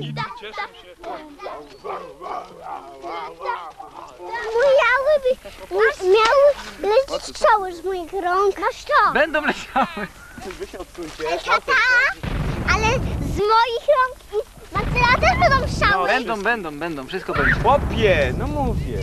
Wojownicy cieszą się. Miały być, miały lecieć strzały z moich rąk. Masz to. Będą leciały. Wy się odsuńcie. Tata, ale z moich rąk i Marcela też będą strzały. Będą, będą, będą, wszystko będzie. Chłopie, no mówię.